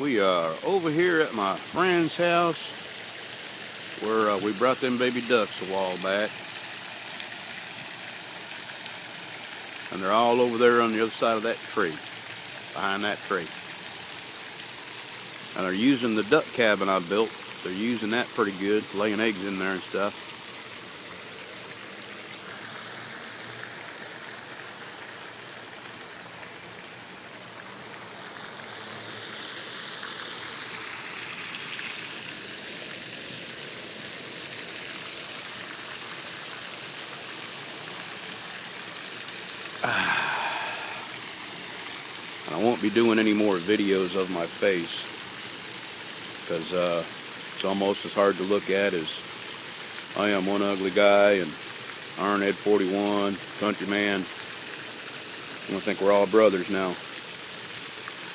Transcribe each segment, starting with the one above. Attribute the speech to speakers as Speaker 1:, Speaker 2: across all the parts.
Speaker 1: We are over here at my friend's house where uh, we brought them baby ducks a while back. And they're all over there on the other side of that tree, behind that tree. And they're using the duck cabin I built. They're using that pretty good, laying eggs in there and stuff. I won't be doing any more videos of my face because uh, it's almost as hard to look at as I am one ugly guy and Ironhead 41, Countryman. I don't think we're all brothers now.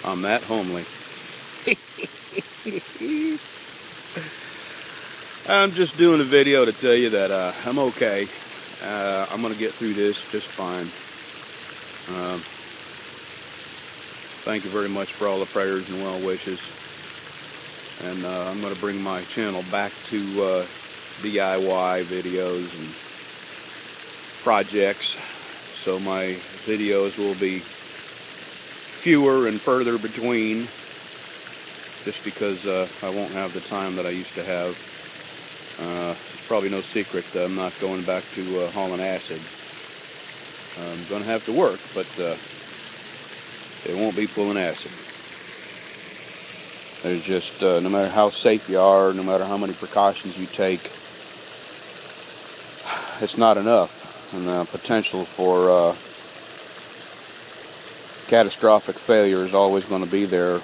Speaker 1: I'm that homely. I'm just doing a video to tell you that uh, I'm okay. Uh, I'm going to get through this just fine. Um, thank you very much for all the prayers and well wishes. And uh, I'm going to bring my channel back to uh, DIY videos and projects. So my videos will be fewer and further between just because uh, I won't have the time that I used to have. Uh, it's probably no secret that I'm not going back to uh, hauling acid. I'm going to have to work, but uh, it won't be pulling acid. There's just, uh, no matter how safe you are, no matter how many precautions you take, it's not enough. And the potential for uh, catastrophic failure is always going to be there.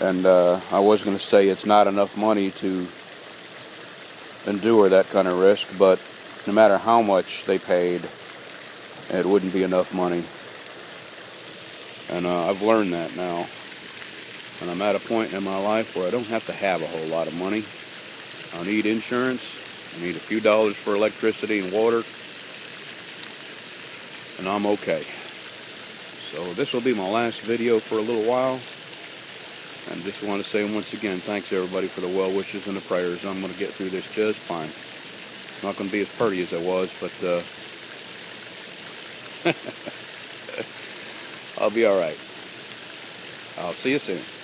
Speaker 1: And uh, I was going to say it's not enough money to endure that kind of risk, but no matter how much they paid, it wouldn't be enough money. And uh, I've learned that now. And I'm at a point in my life where I don't have to have a whole lot of money. I need insurance. I need a few dollars for electricity and water. And I'm okay. So this will be my last video for a little while. And just want to say once again, thanks everybody for the well wishes and the prayers. I'm going to get through this just fine. Not going to be as pretty as I was, but uh, I'll be all right. I'll see you soon.